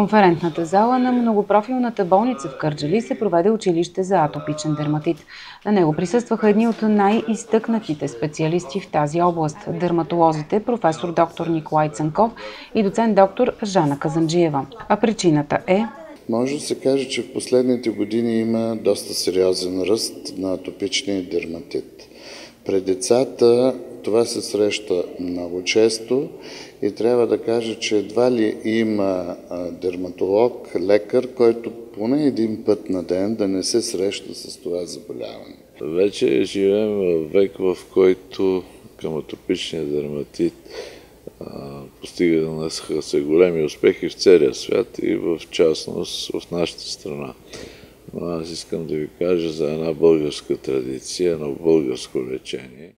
конферентната зала на многопрофилната болница в Кърджали се проведе училище за атопичен дерматит. На него присъстваха едни от най-изтъкнатите специалисти в тази област – дерматолозите професор доктор Николай Цанков и доцент доктор Жана Казанджиева. А причината е може да се каже, че в последните години има доста сериозен ръст на атопичния дерматит. При децата това се среща много често и трябва да кажа, че едва ли има дерматолог, лекар, който поне един път на ден да не се среща с това заболяване. Вече живеем в век, в който към атопичния дерматит постигаха се големи успехи в целия свят и в частност в нашата страна. Но аз искам да ви кажа за една българска традиция, едно българско лечение.